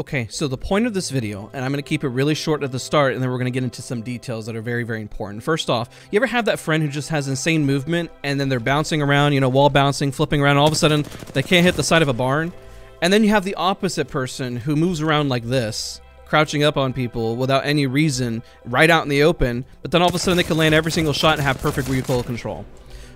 Okay, so the point of this video, and I'm going to keep it really short at the start, and then we're going to get into some details that are very, very important. First off, you ever have that friend who just has insane movement, and then they're bouncing around, you know, wall bouncing, flipping around, all of a sudden they can't hit the side of a barn? And then you have the opposite person who moves around like this, crouching up on people without any reason, right out in the open, but then all of a sudden they can land every single shot and have perfect recoil control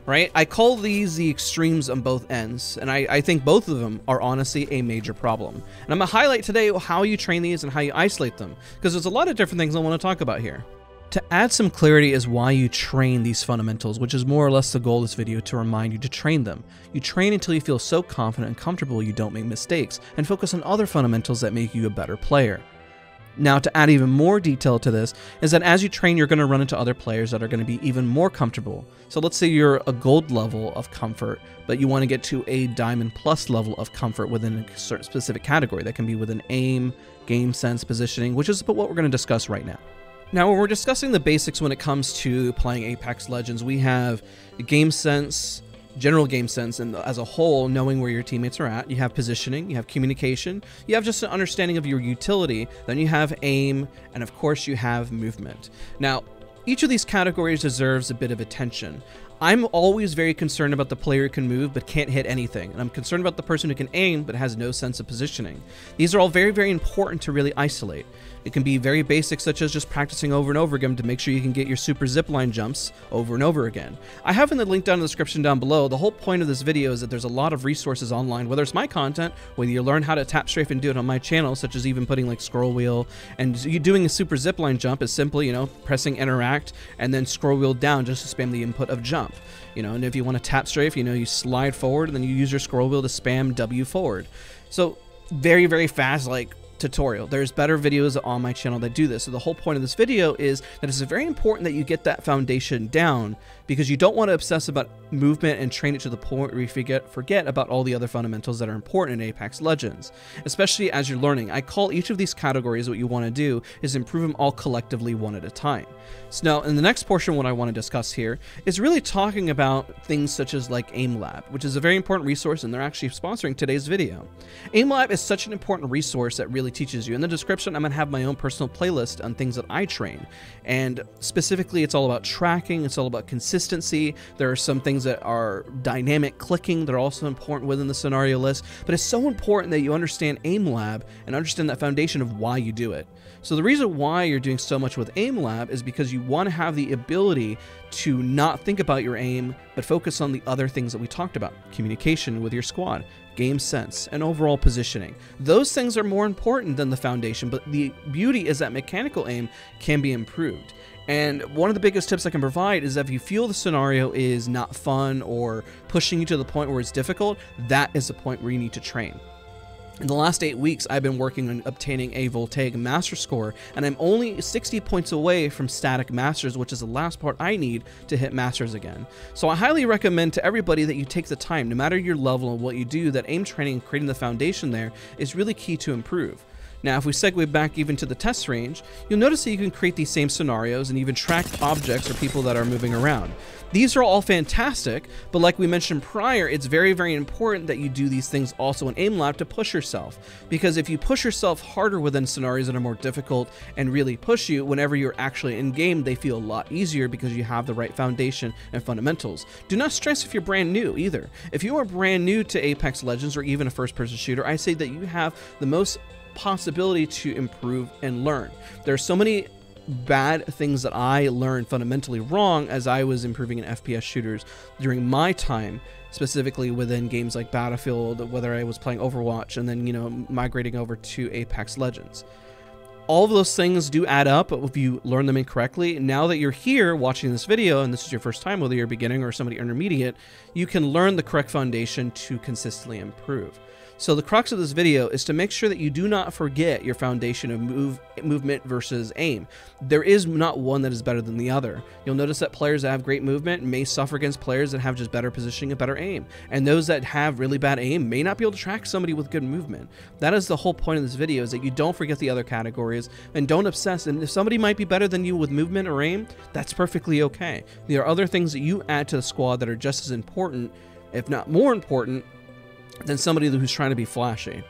right? I call these the extremes on both ends, and I, I think both of them are honestly a major problem. And I'm to highlight today how you train these and how you isolate them, because there's a lot of different things I want to talk about here. To add some clarity is why you train these fundamentals, which is more or less the goal of this video to remind you to train them. You train until you feel so confident and comfortable you don't make mistakes, and focus on other fundamentals that make you a better player. Now, to add even more detail to this, is that as you train, you're going to run into other players that are going to be even more comfortable. So let's say you're a gold level of comfort, but you want to get to a diamond plus level of comfort within a certain specific category. That can be within aim, game sense, positioning, which is what we're going to discuss right now. Now, when we're discussing the basics when it comes to playing Apex Legends, we have game sense, general game sense and as a whole knowing where your teammates are at. You have positioning you have communication you have just an understanding of your utility then you have aim and of course you have movement. Now each of these categories deserves a bit of attention I'm always very concerned about the player who can move but can't hit anything, and I'm concerned about the person who can aim but has no sense of positioning. These are all very, very important to really isolate. It can be very basic, such as just practicing over and over again to make sure you can get your super zipline jumps over and over again. I have in the link down in the description down below. The whole point of this video is that there's a lot of resources online, whether it's my content, whether you learn how to tap strafe and do it on my channel, such as even putting like scroll wheel, and you doing a super zipline jump is simply, you know, pressing interact and then scroll wheel down just to spam the input of jump. You know, and if you want to tap strafe, you know, you slide forward and then you use your scroll wheel to spam W forward. So very, very fast, like tutorial. There's better videos on my channel that do this. So the whole point of this video is that it's very important that you get that foundation down because you don't want to obsess about movement and train it to the point where you forget, forget about all the other fundamentals that are important in Apex Legends, especially as you're learning. I call each of these categories what you want to do is improve them all collectively one at a time. So now in the next portion what I want to discuss here is really talking about things such as like AimLab, which is a very important resource and they're actually sponsoring today's video. AimLab is such an important resource that really teaches you. In the description I'm going to have my own personal playlist on things that I train and specifically it's all about tracking, it's all about consistency. There are some things that are dynamic clicking that are also important within the scenario list, but it's so important that you understand AimLab and understand that foundation of why you do it. So the reason why you're doing so much with AimLab is because you want to have the ability to not think about your aim, but focus on the other things that we talked about. Communication with your squad, game sense, and overall positioning. Those things are more important than the foundation, but the beauty is that mechanical aim can be improved. And one of the biggest tips I can provide is that if you feel the scenario is not fun or pushing you to the point where it's difficult, that is the point where you need to train. In the last eight weeks, I've been working on obtaining a Voltaic Master Score, and I'm only 60 points away from Static Masters, which is the last part I need to hit Masters again. So I highly recommend to everybody that you take the time, no matter your level and what you do, that aim training and creating the foundation there is really key to improve. Now, if we segue back even to the test range, you'll notice that you can create these same scenarios and even track objects or people that are moving around. These are all fantastic, but like we mentioned prior, it's very, very important that you do these things also in AimLab to push yourself. Because if you push yourself harder within scenarios that are more difficult and really push you, whenever you're actually in game, they feel a lot easier because you have the right foundation and fundamentals. Do not stress if you're brand new either. If you are brand new to Apex Legends or even a first person shooter, I say that you have the most possibility to improve and learn. There are so many bad things that I learned fundamentally wrong as I was improving in FPS shooters during my time, specifically within games like Battlefield, whether I was playing Overwatch and then, you know, migrating over to Apex Legends. All of those things do add up if you learn them incorrectly. Now that you're here watching this video, and this is your first time, whether you're beginning or somebody intermediate, you can learn the correct foundation to consistently improve. So the crux of this video is to make sure that you do not forget your foundation of move, movement versus aim. There is not one that is better than the other. You'll notice that players that have great movement may suffer against players that have just better positioning and better aim. And those that have really bad aim may not be able to track somebody with good movement. That is the whole point of this video is that you don't forget the other and don't obsess. And if somebody might be better than you with movement or aim, that's perfectly okay. There are other things that you add to the squad that are just as important, if not more important, than somebody who's trying to be flashy.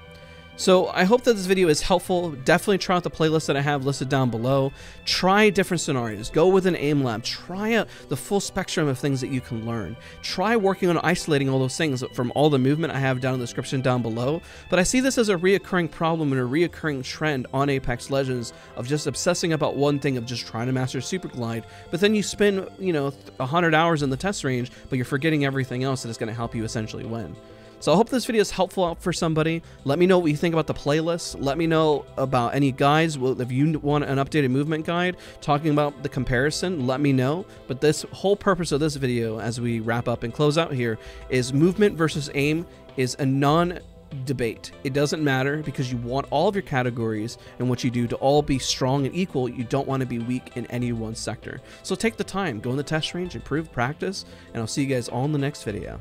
So I hope that this video is helpful. Definitely try out the playlist that I have listed down below. Try different scenarios. Go with an aim lab. Try out the full spectrum of things that you can learn. Try working on isolating all those things from all the movement I have down in the description down below. But I see this as a reoccurring problem and a reoccurring trend on Apex Legends of just obsessing about one thing of just trying to master Super Glide. But then you spend, you know, 100 hours in the test range, but you're forgetting everything else that is going to help you essentially win. So I hope this video is helpful for somebody. Let me know what you think about the playlist. Let me know about any guides. If you want an updated movement guide talking about the comparison, let me know. But this whole purpose of this video as we wrap up and close out here is movement versus aim is a non debate. It doesn't matter because you want all of your categories and what you do to all be strong and equal. You don't want to be weak in any one sector. So take the time, go in the test range, improve practice, and I'll see you guys all in the next video.